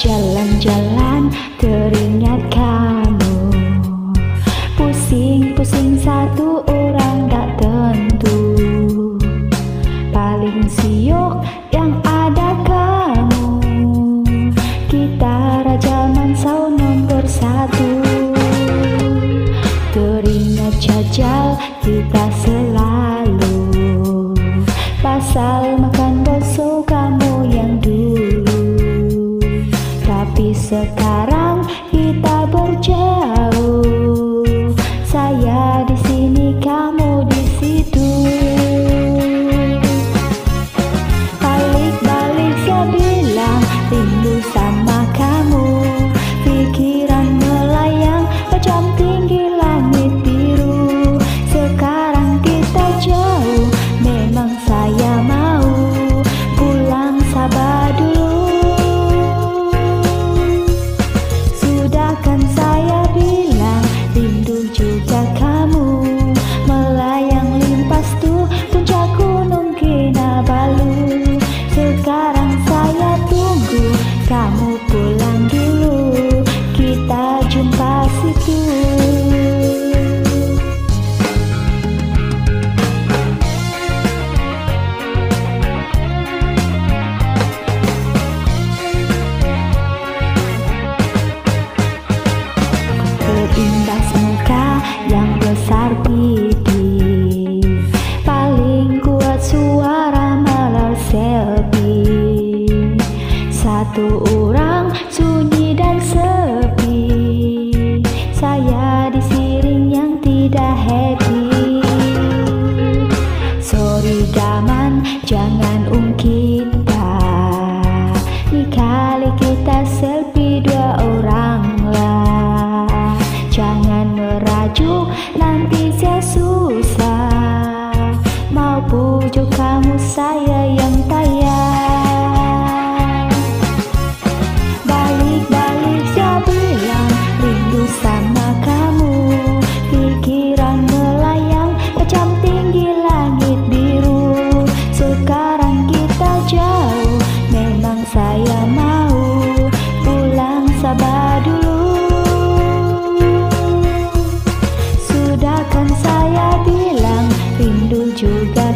Jalan-jalan teringat kamu. Pusing-pusing satu orang tak tentu. Paling siok yang ada kamu. Kita Raja Mansau nomor satu. Teringat jajal kita selalu. Pasal sunyi dan sepi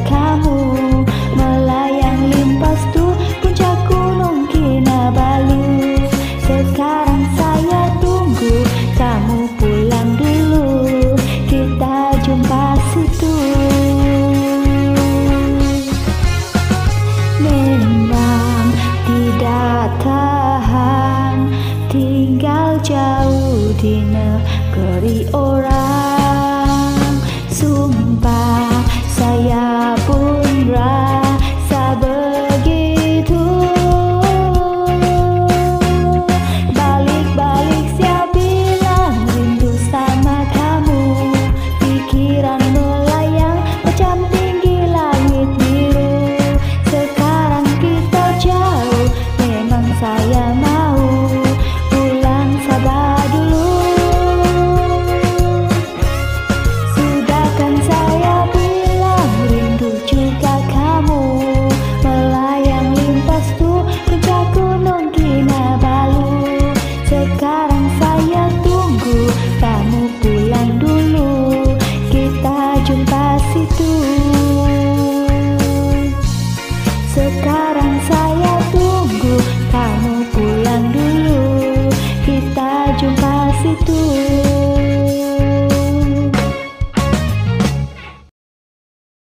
kamu. Melayang limpas tu puncak gunung Kinabalu sekarang saya tunggu kamu pulang dulu. Kita jumpa situ. Memang tidak tahan. Tinggal jauh di negeri oh situ